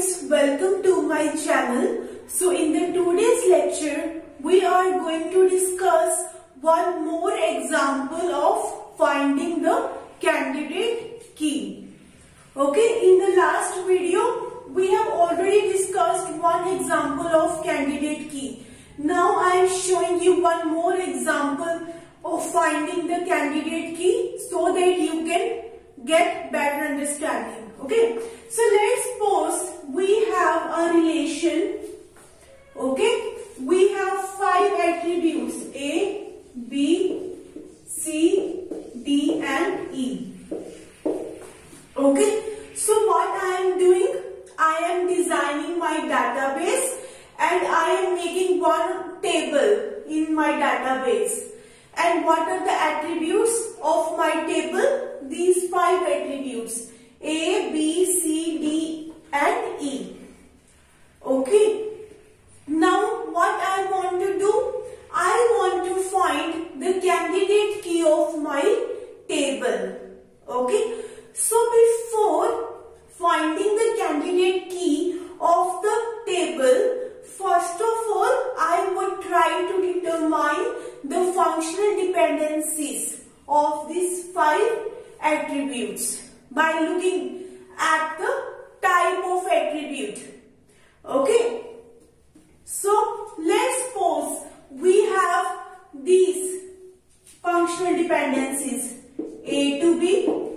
friends, welcome to my channel. So in the today's lecture, we are going to discuss one more example of finding the candidate key. Okay, in the last video, we have already discussed one example of candidate key. Now I am showing you one more example of finding the candidate key so that you can get better understanding. Okay. So let's suppose we have a relation. Okay. We have five attributes A, B, C, D and E. Okay. So what I am doing? I am designing my database and I am making one table in my database. And what are the attributes of my table? These five attributes. A, B, C, D and E. Okay. Now what I want to do? I want to find the candidate key of my table. Okay. So before finding the candidate key of the table, first of all I would try to determine the functional dependencies of these five attributes by looking at the type of attribute. Okay. So, let's suppose we have these functional dependencies A to B,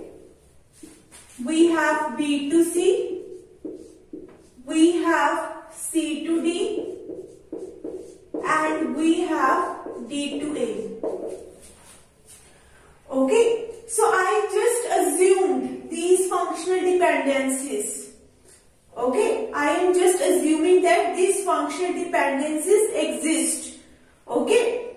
we have B to C, we have C to D, and we have D to A. Okay, so I just assumed these functional dependencies. Okay, I am just assuming that these functional dependencies exist. Okay,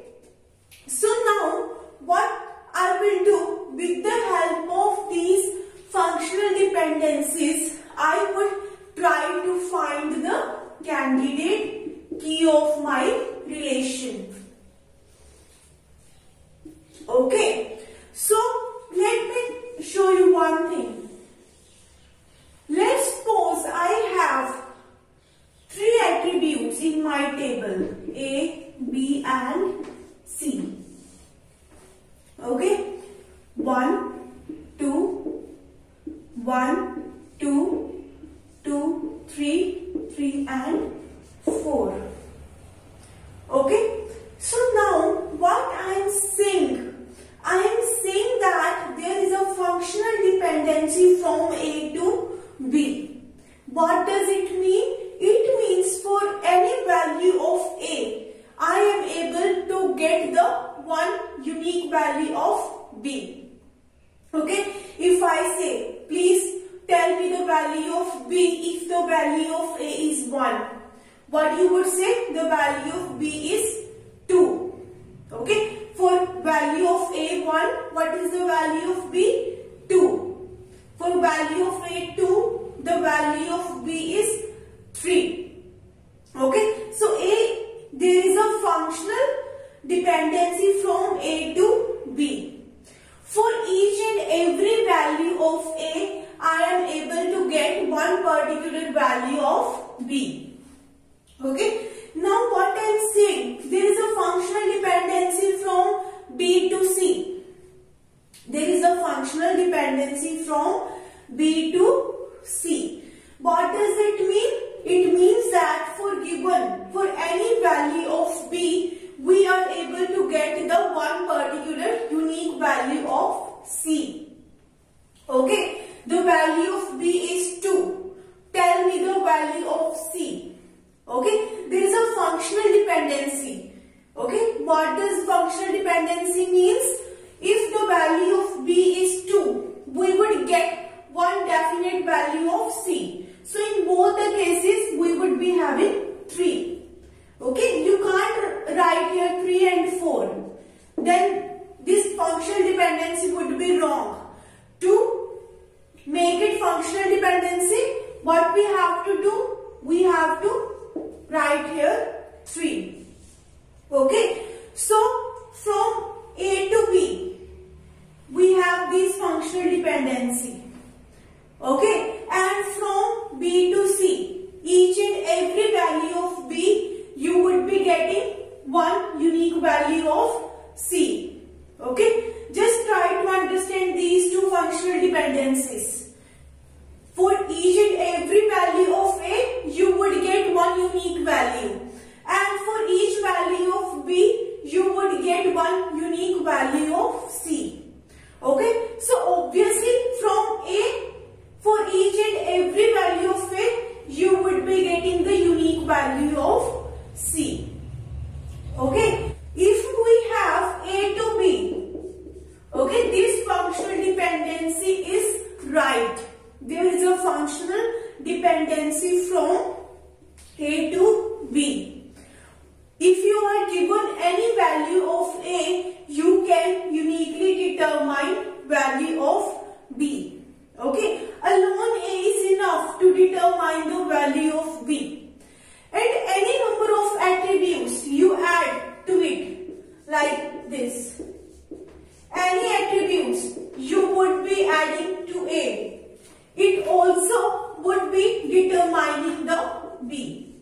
so now what I will do with the help of these functional dependencies, I would try to find the candidate key of my relation. Okay, so let me show you one thing. Let's suppose I have three attributes in my table A, B and C. Okay, 1, 2, 1, 2, 2, 3, 3 and 4. Okay, so now what I am saying I am saying that there is a functional dependency from A to B. What does it mean? It means for any value of A, I am able to get the one unique value of B. Okay, if I say, please tell me the value of B if the value of A is 1. What you would say? The value of B is 2. Okay, for value of A 1, what is the value of B? 2. For value of A 2, the value of B is 3. Okay, so A, there is a functional dependency from A to B. For each and every value of A, I am able to get one particular value of B. Okay, now what I am saying, there is a functional dependency from B to C. There is a functional dependency from B to C. What does it mean? It means that for given, for any value of B, we are able to get the one particular unique value of C. Okay, the value of B is 2. Tell me the value of C. Okay, there is a functional dependency. Okay, what does functional dependency means? If the value of B is 2, we would get one definite value of C. So in both the cases, we would be having 3. Okay, you can't write here 3 and 4. Then this functional dependency would be wrong. To make it functional dependency, what we have to do? We have to write here 3. Okay. So from A to B we have this functional dependency. Okay. And from B to C each and every value of value of C. Okay. Just try to understand these two functional dependencies. For each and every value of A, you would get one unique value. And for each value of B, you would get one unique value of C. Okay. So obviously from A, for each and every value of A, you would be getting the unique value of C. Okay if we have A to B, okay, this functional dependency is right. There is a functional dependency from A to B. If you are given any value of A, you can uniquely determine value of B. Okay, alone A is enough to determine the value of B. And any number of attributes you add to it like this. Any attributes you would be adding to A. It also would be determining the B.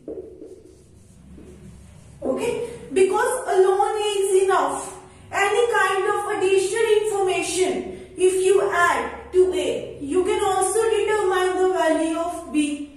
Okay, because alone is enough. Any kind of additional information if you add to A, you can also determine the value of B.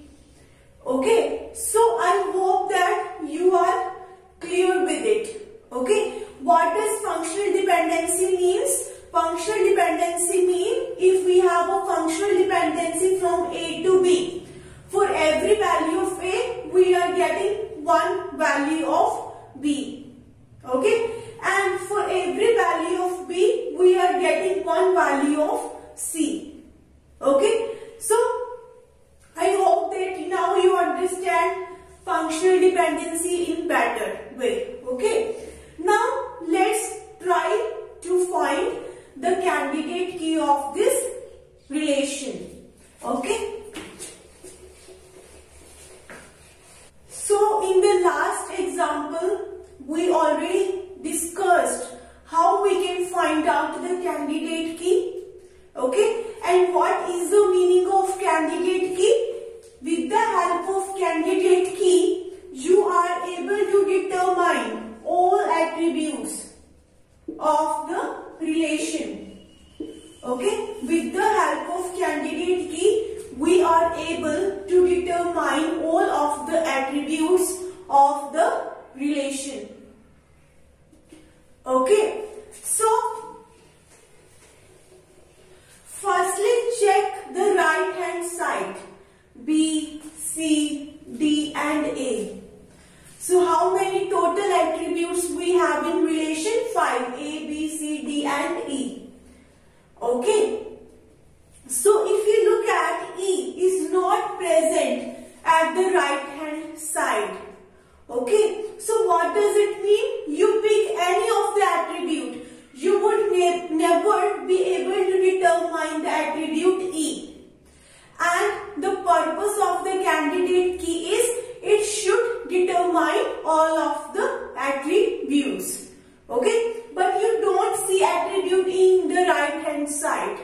side.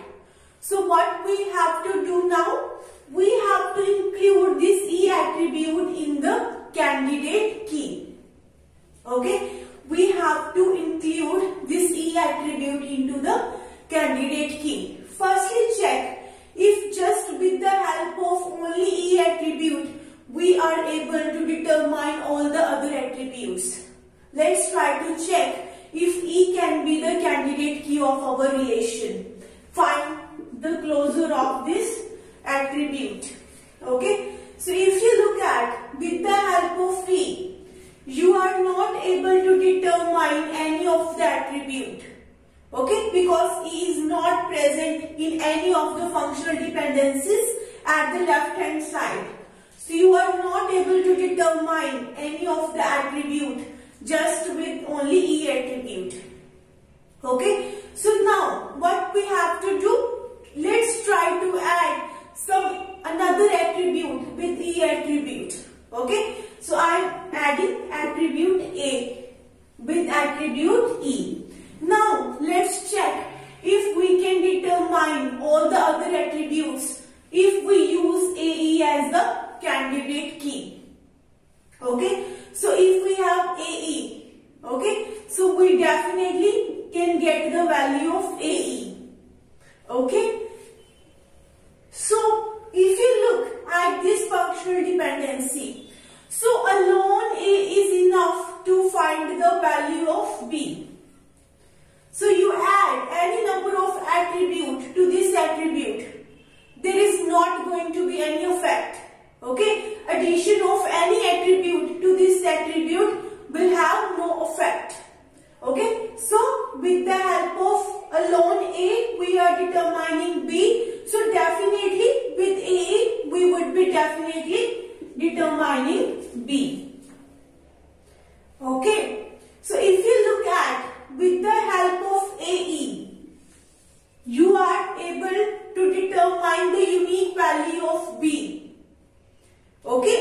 So what we have to do now? We have to include this E attribute in the candidate key. Okay. We have to include this E attribute into the candidate key. Firstly check if just with the help of only E attribute we are able to determine all the other attributes. Let's try to check if E can be the candidate key of our relation. Find the closure of this attribute. Okay. So if you look at with the help of E, you are not able to determine any of the attribute. Okay. Because E is not present in any of the functional dependencies at the left hand side. So you are not able to determine any of the attribute just with only E attribute. Okay. So now what we have to do? Let's try to add some another attribute with E attribute. Okay. So I am adding attribute A with attribute E. Now let's check if we can determine all the other attributes if we use AE as the candidate key. Okay. So if we have AE, okay, so we definitely value of AE. Okay. So if you look at this functional Okay, addition of any attribute to this attribute will have no effect. Okay, so with the help of alone A, we are determining B. So definitely with A, we would be definitely determining B. Okay, so if you look at with the help of AE, you are able to determine the unique value of B. Okay,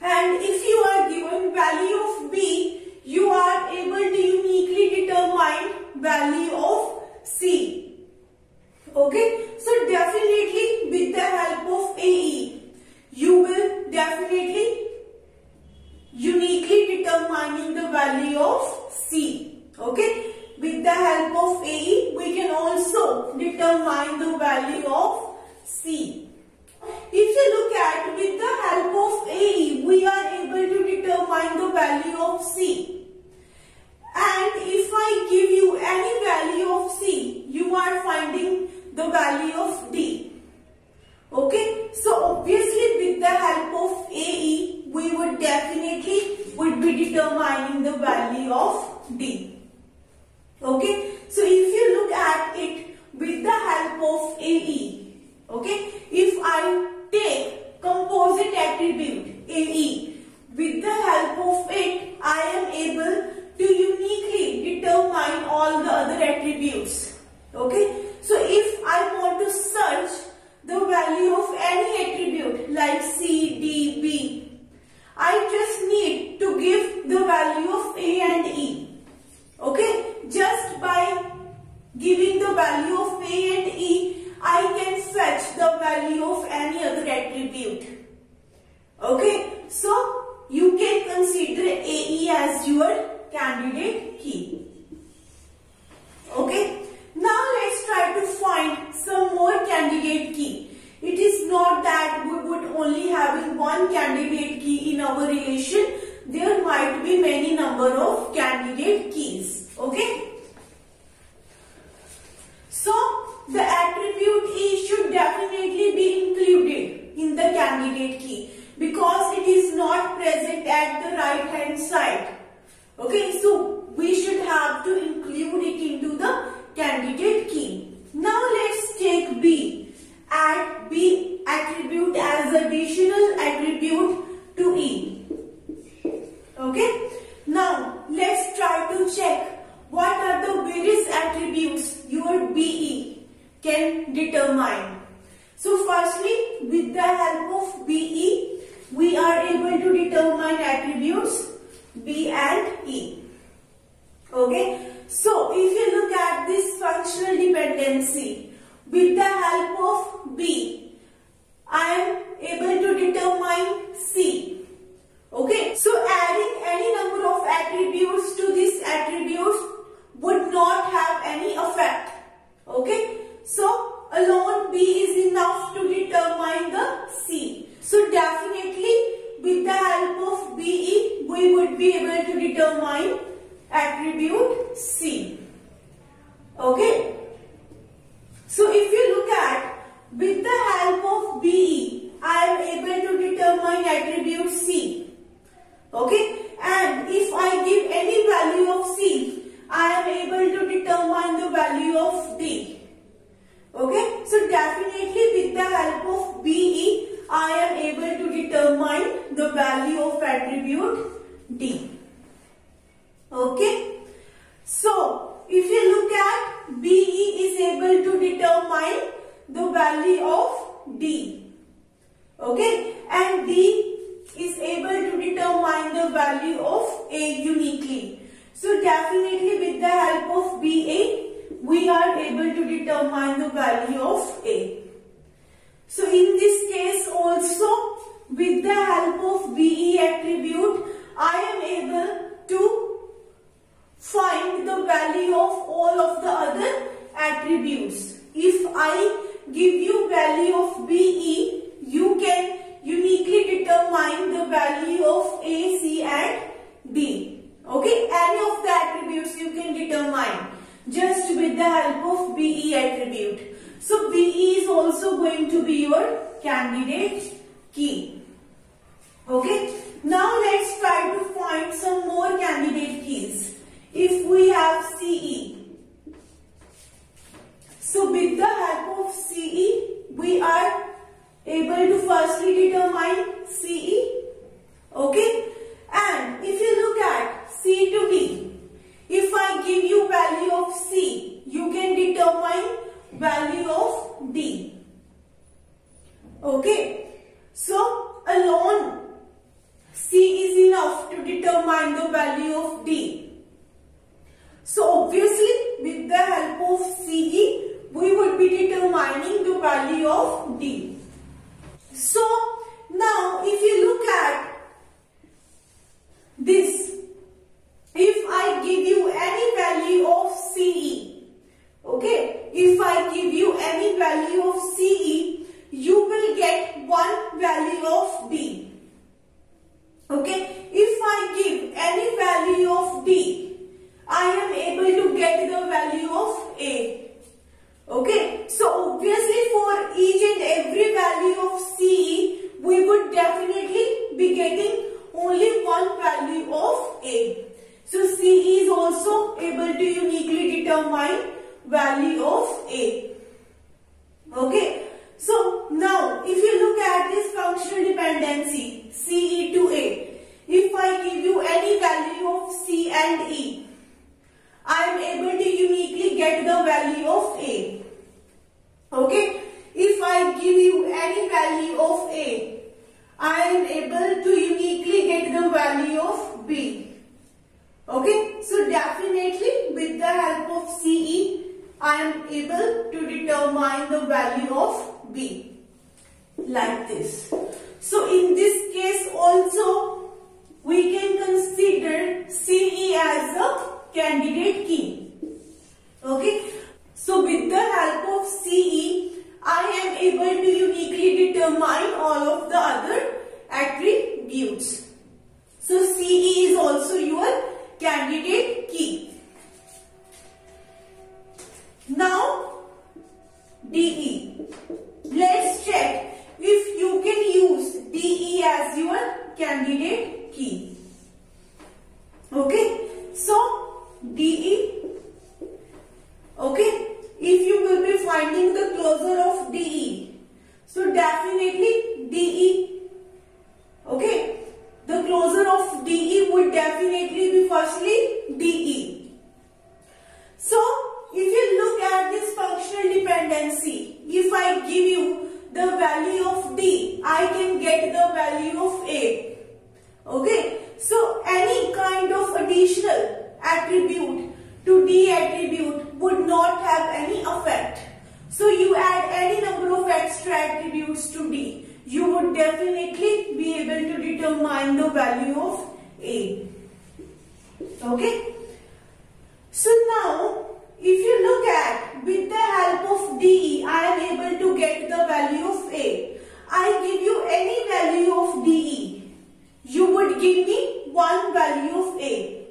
and if you are given value of B, you are able to uniquely determine value of C. Okay, so definitely with the help of AE, you will definitely uniquely determining the value of C. Okay, with the help of AE, we can also determine the value of C. If you look at with the help of AE, we are able to determine the value of C. And if I give you any value of C, you are finding the value of D. Okay, so obviously with the help of AE, we would definitely would be determining the value of D. Okay, so if you look at it with the help of AE, okay, if I take composite attribute AE, with the help of it, I am able to uniquely determine all the other attributes. Okay, so if I want to search the value of any attribute like C, D, B, I just need to give the value of A and E. Okay, just by giving the value of A and E, I can fetch the value of any other attribute. Okay, so you can consider AE as your candidate key. Okay, now let's try to find some more candidate key. It is not that we would only having one candidate key in our relation. There might be many number of candidate keys. Okay. So, the attribute E should definitely be included in the candidate key because is not present at the right hand side. Okay, so we should have to include it into the candidate key. Now let's take B. Add B attribute as additional attribute to E. Okay. Now let's try to check what are the various attributes your BE can determine. So firstly, with the help of BE, we are able to determine attributes B and E. Okay. So if you look at this functional dependency, with the help of B, I am able to determine C. Okay. So adding any number of attributes to these attributes would not have any effect. Okay. So alone B is enough to determine the C. So definitely with the help of BE we would be able to determine attribute C. Okay. So if you look at with the help of BE I am able to determine attribute C. Okay. And if I give any value of C I am able to determine the value of D. Okay. So definitely with the help of BE I am able to determine the value of attribute D. Okay. So, if you look at BE is able to determine the value of D. Okay. And D is able to determine the value of A uniquely. So, definitely with the help of BA, we are able to determine the value of A. So in this case also with the help of BE attribute I am able to find the value of all of the other attributes. If I give you value of BE you can uniquely determine the value of A, C and D. Okay, any of the attributes you can determine just with the help of BE attribute. So BE is also going to be your candidate key. Okay. Now let's try to find some more candidate keys. If we have CE. So with the help of CE, we are able to firstly determine CE. Okay. And if you look at C to D, if I give you value of C, you can determine value of B. Like this. So in this case also, we can consider CE as a candidate key. Okay. So with the help of CE, I am able to uniquely determine all of the other attributes. So CE is also your candidate key. Now DE. Let's check if you can use DE as your candidate key. Okay. So DE. Okay. If you will be finding the closure of DE. So definitely DE. Okay. The closure of DE would definitely be firstly DE. So if you look at this functional dependency, if I give you the value of D, I can get the value of A. Okay. So any kind of additional attribute to D attribute would not have any effect. So you add any number of extra attributes to D, you would definitely be able to determine the value of A. Okay. So now if you look at with the help of DE, I am able to get the value of A. I give you any value of DE. You would give me one value of A.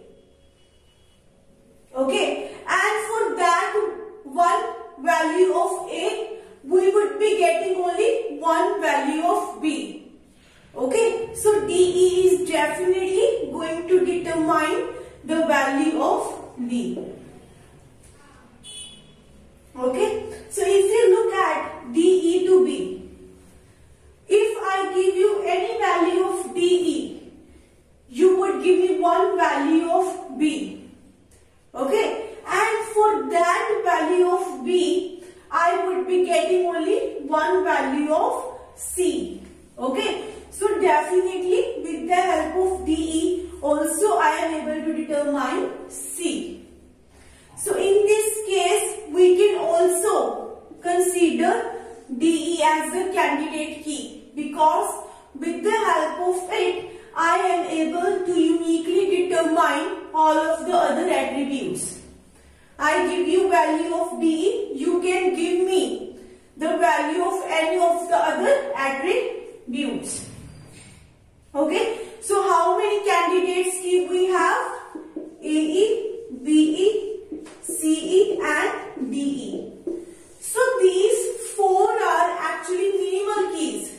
Okay. And for that one value of A, we would be getting only one value of B. Okay. So DE is definitely going to determine the value of D. Okay. So if you look at DE to B, if I give you any value of views. Okay. So how many candidates do we have? AE, BE, CE and DE. So these four are actually minimal keys.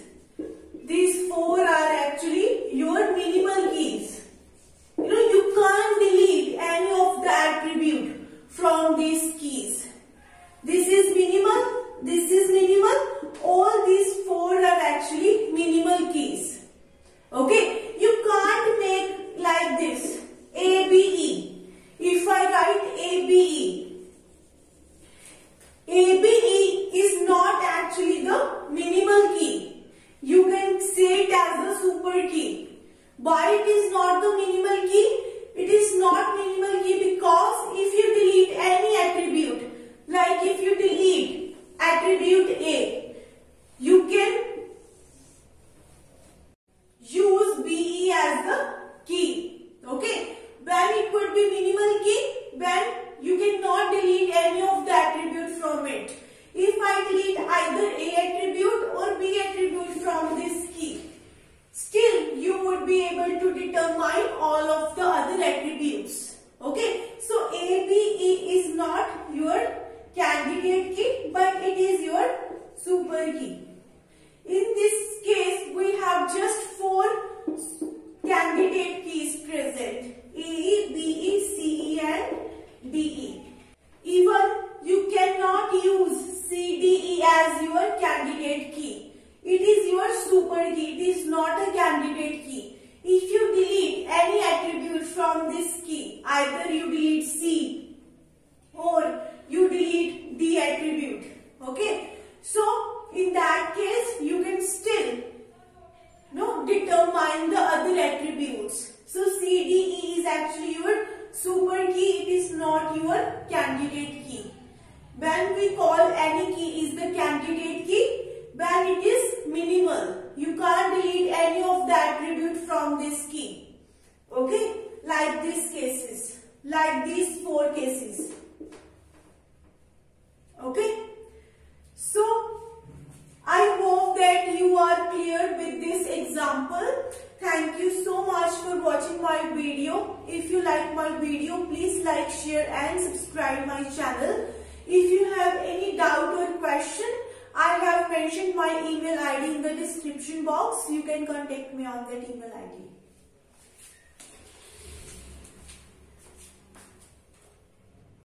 These four are actually your minimal keys. You know, you can't delete any of the attribute from these keys. This is minimal, this is minimal, all these four are actually minimal keys. Okay, you can't make like this A, B, E. If I write A, B, E, A, B, E is not actually the minimal key. You can say it as the super key. Why it is not the minimal key? Super key. In this case, we have just four candidate keys present. AE, BE, CE and DE. Even you cannot use CDE as your candidate key. It is your super key. It is not a candidate key. If you delete any attribute from this key, either you delete C or you delete D attribute. Okay. So, in that case, you can still no, determine the other attributes. So, CDE is actually your super key. It is not your candidate key. When we call any key is the candidate key, when it is minimal. You can't delete any of the attribute from this key. Okay, like these cases, like these four cases. Okay. So, I hope that you are clear with this example. Thank you so much for watching my video. If you like my video, please like, share and subscribe my channel. If you have any doubt or question, I have mentioned my email ID in the description box. You can contact me on that email ID.